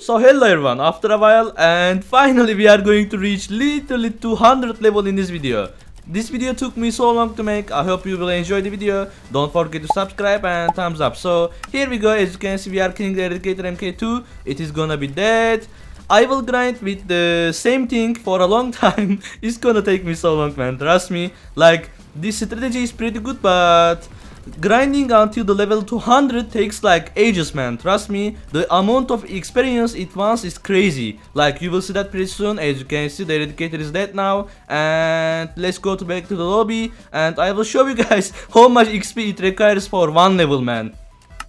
So hello everyone, after a while and finally we are going to reach literally 200 level in this video. This video took me so long to make, I hope you will enjoy the video. Don't forget to subscribe and thumbs up. So here we go, as you can see we are killing the Eradicator MK2. It is gonna be dead. I will grind with the same thing for a long time. it's gonna take me so long man, trust me. Like this strategy is pretty good but grinding until the level 200 takes like ages man. Trust me the amount of experience it wants is crazy. Like you will see that pretty soon. As you can see the eradicator is dead now. And let's go to back to the lobby. And i will show you guys how much xp it requires for one level man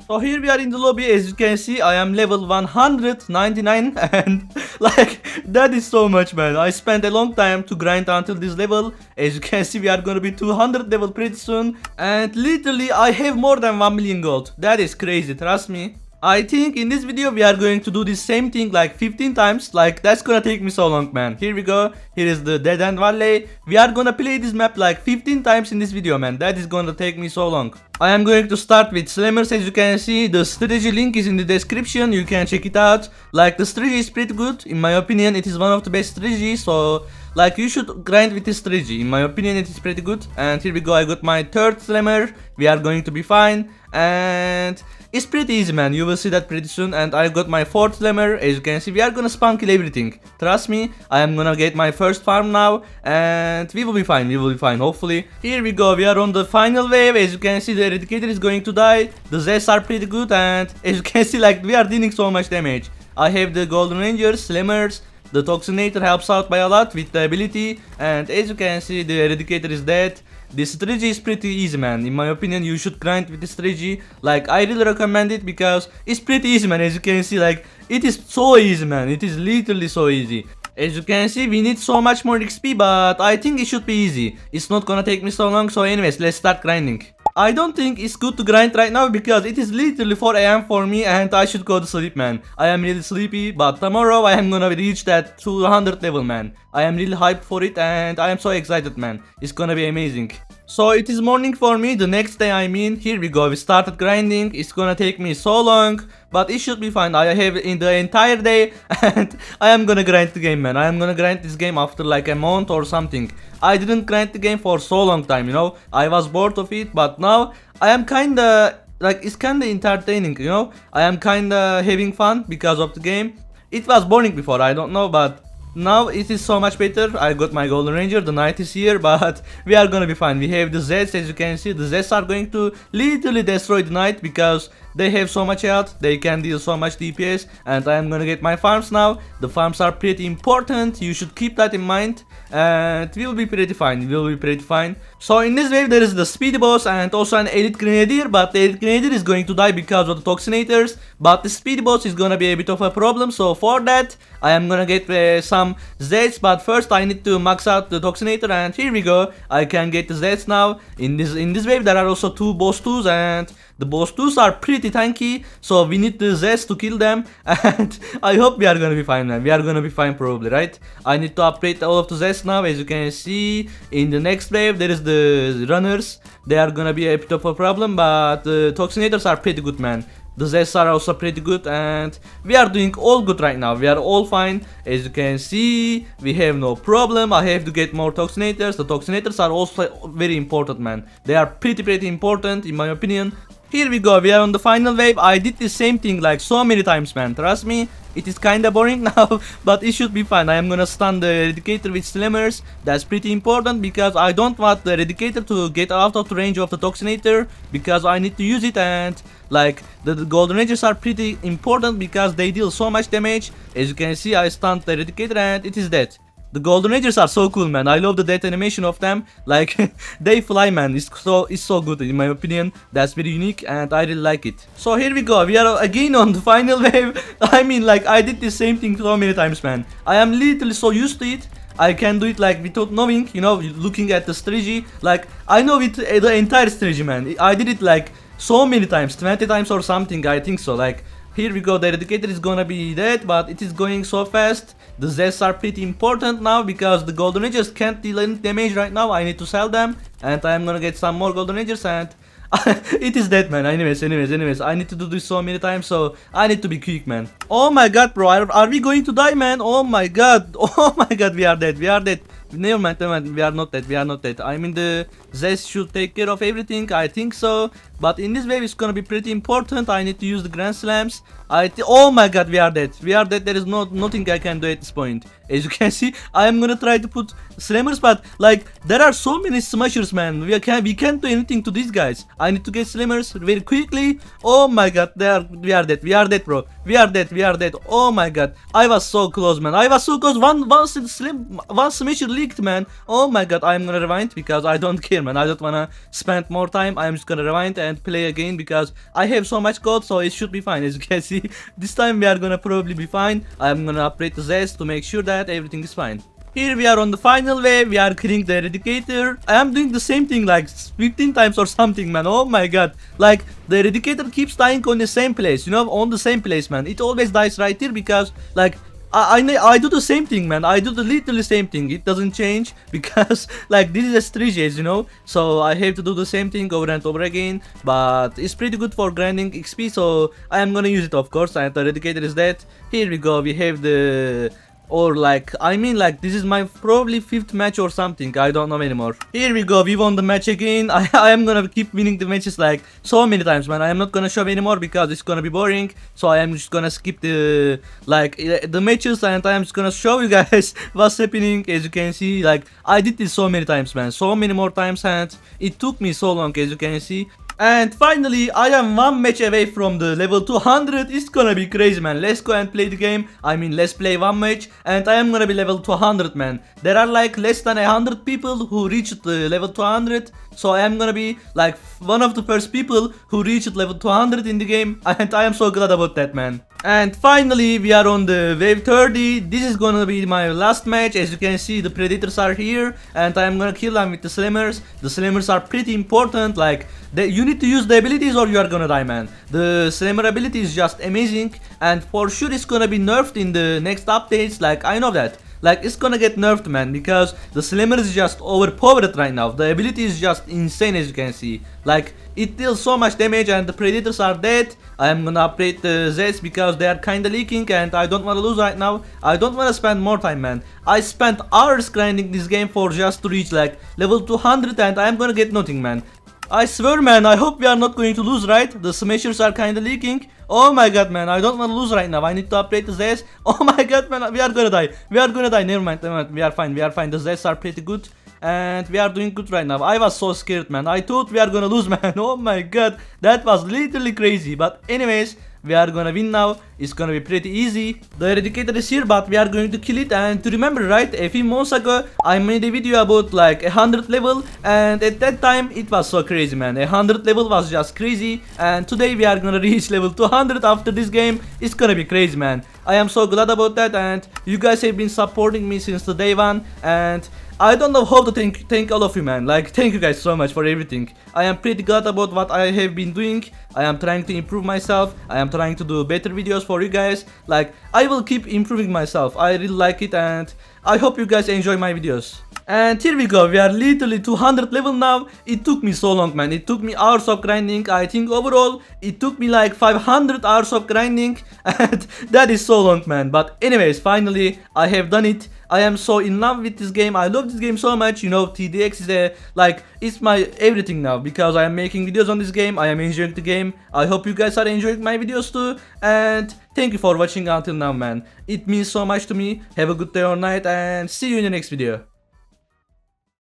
so here we are in the lobby as you can see I am level 199 and like that is so much man. I spent a long time to grind until this level. As you can see we are gonna be 200 level pretty soon. And literally I have more than 1 million gold. That is crazy trust me I think in this video we are going to do the same thing like 15 times. Like that's gonna take me so long man. Here we go. Here is the dead end valley. We are gonna play this map like 15 times in this video man. That is gonna take me so long. I am going to start with slammers as you can see the strategy link is in the description. You can check it out. Like the strategy is pretty good. In my opinion it is one of the best strategies so like you should grind with this strategy. In my opinion it is pretty good. And here we go. I got my third slammer. We are going to be fine. And it's pretty easy man, you will see that pretty soon and I got my fourth slammer, as you can see we are gonna spawn kill everything. Trust me, I am gonna get my first farm now and we will be fine, we will be fine hopefully. Here we go, we are on the final wave, as you can see the eradicator is going to die, the Zeds are pretty good and as you can see like we are dealing so much damage. I have the golden rangers, slammers, the Toxinator helps out by a lot with the ability and as you can see the Eradicator is dead. This strategy is pretty easy man, in my opinion you should grind with this strategy, like I really recommend it because it's pretty easy man. As you can see like it is so easy man, it is literally so easy. As you can see we need so much more XP but I think it should be easy, it's not gonna take me so long. So anyways let's start grinding. I don't think it's good to grind right now because it is literally 4 am for me and I should go to sleep man. I am really sleepy but tomorrow I am gonna reach that 200 level man. I am really hyped for it and I am so excited man. It's gonna be amazing. So it is morning for me, the next day I mean, here we go, we started grinding, it's gonna take me so long, but it should be fine, I have in the entire day, and I am gonna grind the game man, I am gonna grind this game after like a month or something. I didn't grind the game for so long time, you know, I was bored of it, but now I am kinda, like it's kinda entertaining, you know, I am kinda having fun because of the game. It was boring before, I don't know, but now it is so much better, I got my golden ranger, the knight is here, but we are gonna be fine. We have the Zeds as you can see, the Zeds are going to literally destroy the knight because they have so much health, they can deal so much DPS and I am gonna get my farms now. The farms are pretty important, you should keep that in mind and we will be pretty fine, we will be pretty fine. So in this wave there is the speedy boss and also an elite grenadier but the elite grenadier is going to die because of the toxinators but the speedy boss is gonna be a bit of a problem so for that I am gonna get uh, some Zeds but first I need to max out the toxinator and here we go I can get the Zeds now in this in this wave there are also two boss 2s and the boss 2s are pretty tanky, so we need the Zeds to kill them, and I hope we are gonna be fine, man. We are gonna be fine probably, right? I need to upgrade all of the Zeds now, as you can see. In the next wave, there is the runners. They are gonna be a bit of a problem, but the Toxinators are pretty good, man. The Zeds are also pretty good and we are doing all good right now. We are all fine. As you can see, we have no problem. I have to get more Toxinators. The Toxinators are also very important, man. They are pretty, pretty important in my opinion. Here we go, we are on the final wave. I did the same thing like so many times, man. Trust me, it is kinda boring now, but it should be fine. I am gonna stun the Eradicator with Slammers. That's pretty important because I don't want the Eradicator to get out of the range of the Toxinator because I need to use it and like the, the Golden Rangers are pretty important because they deal so much damage. As you can see, I stunned the Eradicator and it is dead. The Golden Rangers are so cool, man. I love the death animation of them. Like, they fly, man. It's so it's so good, in my opinion. That's very unique, and I really like it. So here we go. We are again on the final wave. I mean, like, I did the same thing so many times, man. I am literally so used to it. I can do it like without knowing, you know, looking at the strategy. Like, I know it, the entire strategy, man. I did it like so many times, 20 times or something, I think so. Like, here we go, the Eradicator is gonna be dead, but it is going so fast. The Zeds are pretty important now because the Golden Rangers can't deal any damage right now. I need to sell them and I'm gonna get some more Golden Rangers and it is dead man. Anyways anyways anyways. I need to do this so many times so i need to be quick man. Oh my god bro. Are, are we going to die man? Oh my god. Oh my god we are dead we are dead Never mind, never mind. We are not dead. We are not dead. I mean, the Zeds should take care of everything. I think so. But in this wave, it's gonna be pretty important. I need to use the Grand Slams. I oh my god, we are dead. We are dead. There is no nothing I can do at this point. As you can see, I am gonna try to put slammers, but like there are so many smashers, man. We can we can't do anything to these guys. I need to get slammers very quickly. Oh my god, they are we are dead. We are dead, bro. We are dead. We are dead. Oh my god, I was so close, man. I was so close. One one slim one smasher leaked, man. Oh my god, I'm gonna rewind because I don't care, man. I don't wanna spend more time. I'm just gonna rewind and play again because I have so much code, so it should be fine. As you can see, this time we are gonna probably be fine. I'm gonna upgrade the Zeds to make sure that that everything is fine. Here we are on the final wave, we are killing the Eradicator. I am doing the same thing like 15 times or something man, oh my god. Like, the Eradicator keeps dying on the same place, you know, on the same place man. It always dies right here because, like, I, I, I do the same thing man I do the literally same thing it doesn't change because like this is a 3 J's you know so I have to do the same thing over and over again but it's pretty good for grinding XP so I am gonna use it of course and the eradicator is dead here we go we have the or like I mean like this is my probably fifth match or something. I don't know anymore. Here we go. We won the match again. I, I am gonna keep winning the matches like so many times man. I am not gonna show anymore because it's gonna be boring. So I am just gonna skip the like eh, the matches and I am just gonna show you guys what's happening. As you can see like I did this so many times man. So many more times and it took me so long as you can see and finally, I am one match away from the level 200. It's gonna be crazy, man. Let's go and play the game. I mean, let's play one match. And I am gonna be level 200, man. There are like less than 100 people who reached the level 200. So I am gonna be like one of the first people who reached level 200 in the game. And I am so glad about that, man. And finally, we are on the wave 30. This is gonna be my last match. As you can see, the predators are here, and I'm gonna kill them with the slammers. The slammers are pretty important. Like, the, you need to use the abilities or you are gonna die, man. The slammer ability is just amazing, and for sure it's gonna be nerfed in the next updates. Like, I know that. Like it's gonna get nerfed man because the Slammer is just overpowered right now. The ability is just insane as you can see. Like it deals so much damage and the Predators are dead. I am gonna upgrade the Zeds because they are kinda leaking and I don't wanna lose right now. I don't wanna spend more time man. I spent hours grinding this game for just to reach like level 200 and I am gonna get nothing man. I swear man, I hope we are not going to lose, right? The smashers are kinda leaking. Oh my god man, I don't want to lose right now. I need to upgrade the Zs. Oh my god man, we are gonna die. We are gonna die. Never mind, never mind. We are fine, we are fine. The Zs are pretty good. And we are doing good right now. I was so scared man. I thought we are gonna lose man. Oh my god. That was literally crazy. But anyways, we are gonna win now. It's gonna be pretty easy. The eradicator is here but we are going to kill it. And to remember right a few months ago i made a video about like a hundred level. And at that time it was so crazy man. A hundred level was just crazy. And today we are gonna reach level 200 after this game. It's gonna be crazy man. I am so glad about that. And you guys have been supporting me since the day one. And I don't know how to thank thank all of you man like thank you guys so much for everything I am pretty glad about what I have been doing I am trying to improve myself I am trying to do better videos for you guys like I will keep improving myself I really like it and I hope you guys enjoy my videos and here we go, we are literally 200 level now. It took me so long man, it took me hours of grinding. I think overall, it took me like 500 hours of grinding. And that is so long man. But anyways, finally, I have done it. I am so in love with this game. I love this game so much. You know, TDX is a, like, it's my everything now. Because I am making videos on this game. I am enjoying the game. I hope you guys are enjoying my videos too. And thank you for watching until now man. It means so much to me. Have a good day or night and see you in the next video.